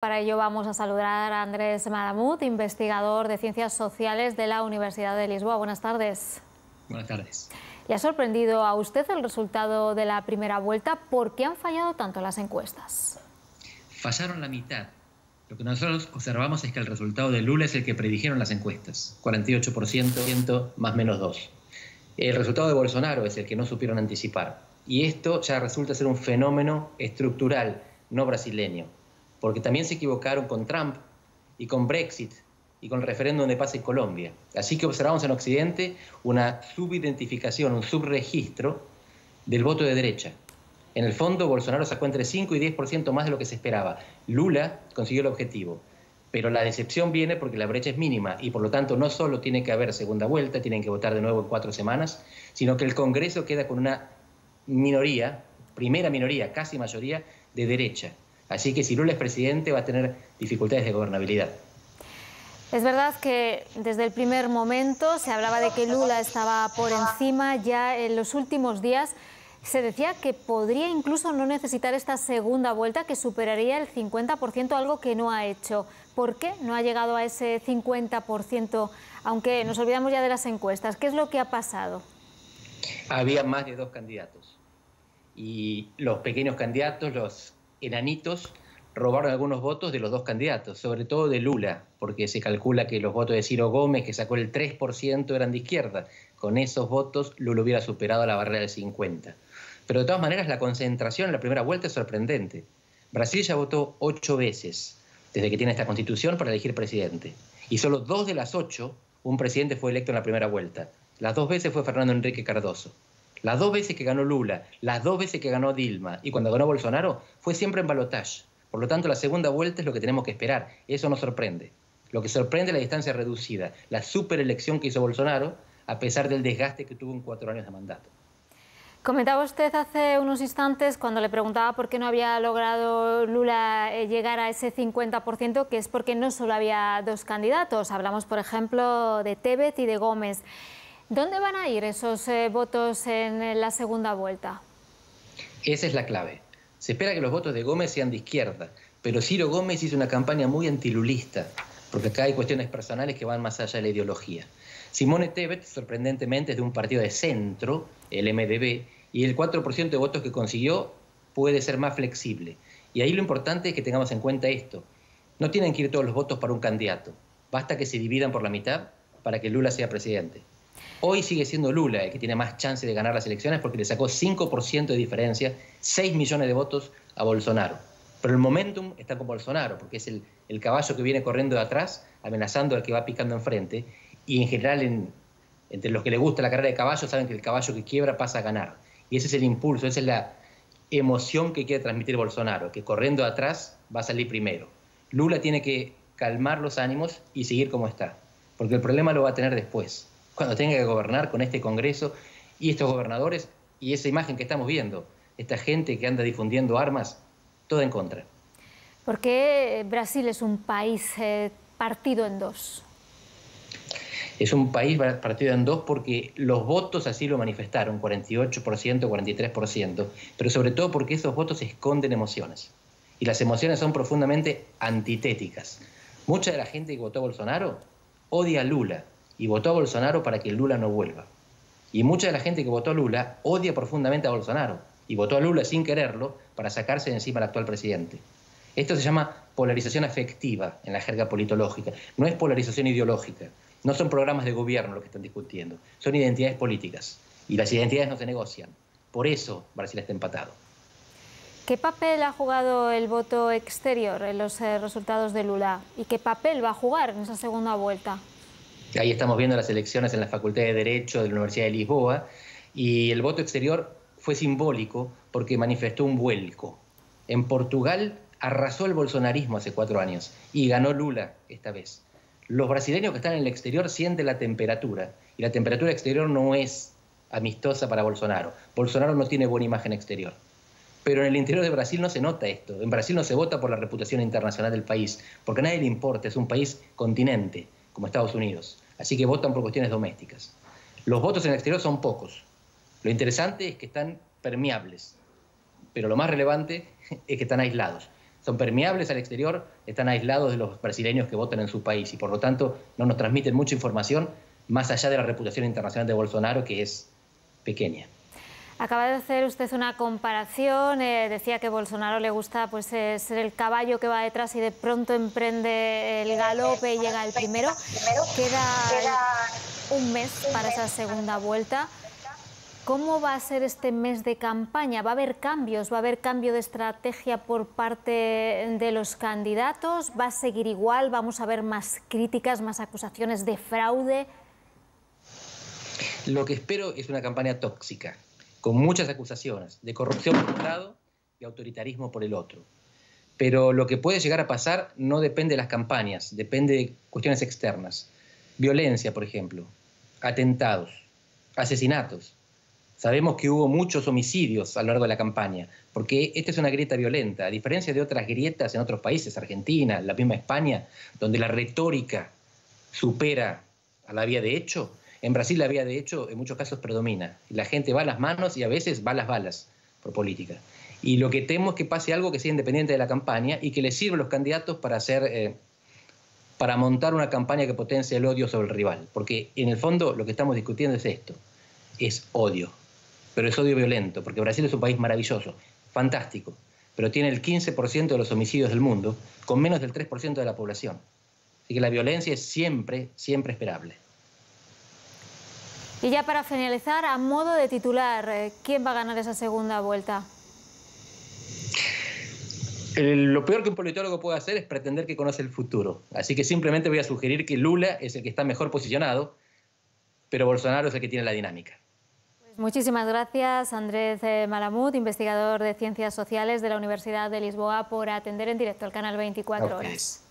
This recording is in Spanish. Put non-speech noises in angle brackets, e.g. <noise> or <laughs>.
Para ello vamos a saludar a Andrés Maramut, investigador de Ciencias Sociales de la Universidad de Lisboa. Buenas tardes. Buenas tardes. ¿Le ha sorprendido a usted el resultado de la primera vuelta? ¿Por qué han fallado tanto las encuestas? Fallaron la mitad. Lo que nosotros observamos es que el resultado de Lula es el que predijeron las encuestas, 48% más menos 2. El resultado de Bolsonaro es el que no supieron anticipar. Y esto ya resulta ser un fenómeno estructural, no brasileño porque también se equivocaron con Trump y con Brexit y con el referéndum de paz en Colombia. Así que observamos en Occidente una subidentificación, un subregistro del voto de derecha. En el fondo, Bolsonaro sacó entre 5 y 10% más de lo que se esperaba. Lula consiguió el objetivo. Pero la decepción viene porque la brecha es mínima y por lo tanto no solo tiene que haber segunda vuelta, tienen que votar de nuevo en cuatro semanas, sino que el Congreso queda con una minoría, primera minoría, casi mayoría, de derecha. Así que si Lula es presidente va a tener dificultades de gobernabilidad. Es verdad que desde el primer momento se hablaba de que Lula estaba por encima, ya en los últimos días se decía que podría incluso no necesitar esta segunda vuelta que superaría el 50%, algo que no ha hecho. ¿Por qué no ha llegado a ese 50%, aunque nos olvidamos ya de las encuestas? ¿Qué es lo que ha pasado? Había más de dos candidatos y los pequeños candidatos, los enanitos robaron algunos votos de los dos candidatos, sobre todo de Lula, porque se calcula que los votos de Ciro Gómez, que sacó el 3%, eran de izquierda. Con esos votos, Lula hubiera superado la barrera del 50%. Pero de todas maneras, la concentración en la primera vuelta es sorprendente. Brasil ya votó ocho veces desde que tiene esta constitución para elegir presidente. Y solo dos de las ocho, un presidente fue electo en la primera vuelta. Las dos veces fue Fernando Enrique Cardoso. Las dos veces que ganó Lula, las dos veces que ganó Dilma y cuando ganó Bolsonaro fue siempre en balotaje. Por lo tanto, la segunda vuelta es lo que tenemos que esperar. Eso nos sorprende. Lo que sorprende es la distancia reducida, la superelección que hizo Bolsonaro, a pesar del desgaste que tuvo en cuatro años de mandato. Comentaba usted hace unos instantes cuando le preguntaba por qué no había logrado Lula eh, llegar a ese 50%, que es porque no solo había dos candidatos. Hablamos, por ejemplo, de Tebet y de Gómez. ¿Dónde van a ir esos eh, votos en la segunda vuelta? Esa es la clave. Se espera que los votos de Gómez sean de izquierda, pero Ciro Gómez hizo una campaña muy antilulista, porque acá hay cuestiones personales que van más allá de la ideología. Simone Tebet, sorprendentemente, es de un partido de centro, el MDB, y el 4% de votos que consiguió puede ser más flexible. Y ahí lo importante es que tengamos en cuenta esto. No tienen que ir todos los votos para un candidato. Basta que se dividan por la mitad para que Lula sea presidente. Hoy sigue siendo Lula el que tiene más chance de ganar las elecciones porque le sacó 5% de diferencia, 6 millones de votos a Bolsonaro. Pero el momentum está con Bolsonaro, porque es el, caballo que viene corriendo de atrás, amenazando al que va picando enfrente. Y en general, entre los que les gusta la carrera de caballo, saben que el caballo que quiebra pasa a ganar. Y ese es el impulso, esa es la emoción que quiere transmitir Bolsonaro, que corriendo de atrás va a salir primero. Lula tiene que calmar los ánimos y seguir como está, porque el problema lo va a tener después cuando tenga que gobernar con este Congreso y estos gobernadores y esa imagen que estamos viendo, esta gente que anda difundiendo armas, toda en contra. ¿Por qué Brasil es un país eh, partido en dos? Es un país partido en dos porque los votos así lo manifestaron, 48%, 43%, pero sobre todo porque esos votos esconden emociones. Y las emociones son profundamente antitéticas. Mucha de la gente que votó a Bolsonaro odia a Lula, y votó a Bolsonaro para que Lula no vuelva. Y mucha de la gente que votó a Lula odia profundamente a Bolsonaro y votó a Lula sin quererlo para sacarse de encima al actual presidente. Esto se llama polarización afectiva en la jerga politológica, no es polarización ideológica, no son programas de gobierno lo que están discutiendo, son identidades políticas y las identidades no se negocian. Por eso Brasil está empatado. ¿Qué papel ha jugado el voto exterior en los eh, resultados de Lula? ¿Y qué papel va a jugar en esa segunda vuelta? Ahí estamos viendo las elecciones en la Facultad de Derecho de la Universidad de Lisboa y el voto exterior fue simbólico porque manifestó un vuelco. En Portugal arrasó el bolsonarismo hace cuatro años y ganó Lula esta vez. Los brasileños que están en el exterior sienten la temperatura y la temperatura exterior no es amistosa para Bolsonaro. Bolsonaro no tiene buena imagen exterior. Pero en el interior de Brasil no se nota esto. En Brasil no se vota por la reputación internacional del país, porque a nadie le importa, es un país continente como Estados Unidos. Así que votan por cuestiones domésticas. Los votos en el exterior son pocos. Lo interesante es que están permeables, pero lo más relevante <laughs> es que están aislados. son permeables al exterior, están aislados de los brasileños que votan en su país y por lo tanto no nos transmiten mucha información más allá de la reputación internacional de Bolsonaro que es pequeña. Acaba de hacer usted una comparación, eh, decía que Bolsonaro le gusta pues, eh, ser el caballo que va detrás y de pronto emprende el galope y llega el primero. Queda un mes para esa segunda vuelta. ¿Cómo va a ser este mes de campaña? ¿Va a haber cambios? ¿Va a haber cambio de estrategia por parte de los candidatos? ¿Va a seguir igual? ¿Vamos a ver más críticas, más acusaciones de fraude? Lo que espero es una campaña tóxica, con muchas acusaciones de corrupción por un lado y autoritarismo por el otro. Pero lo que puede llegar a pasar no depende de las campañas, depende de cuestiones externas. Violencia, por ejemplo, atentados, asesinatos. Sabemos que hubo muchos homicidios a lo largo de la campaña, porque esta es una grieta violenta, a diferencia de otras grietas en otros países, Argentina, la misma España, donde la retórica supera a la vía de hecho, en Brasil la vía de hecho en muchos casos predomina. La gente va a las manos y a veces va a las balas por política. Y lo que temo es que pase algo que sea independiente de la campaña y que les sirva a los candidatos para hacer, eh, para montar una campaña que potencie el odio sobre el rival. Porque en el fondo lo que estamos discutiendo es esto, es odio. Pero es odio violento, porque Brasil es un país maravilloso, fantástico, pero tiene el 15% de los homicidios del mundo, con menos del 3% de la población. Así que la violencia es siempre, siempre esperable. Y ya para finalizar, a modo de titular, eh, ¿quién va a ganar esa segunda vuelta? lo peor que un politólogo puede hacer es pretender que conoce el futuro. Así que simplemente voy a sugerir que Lula es el que está mejor posicionado, pero Bolsonaro es el que tiene la dinámica. Pues muchísimas gracias, Andrés eh, Malamud, investigador de Ciencias Sociales de la Universidad de Lisboa, por atender en directo al canal 24 Horas.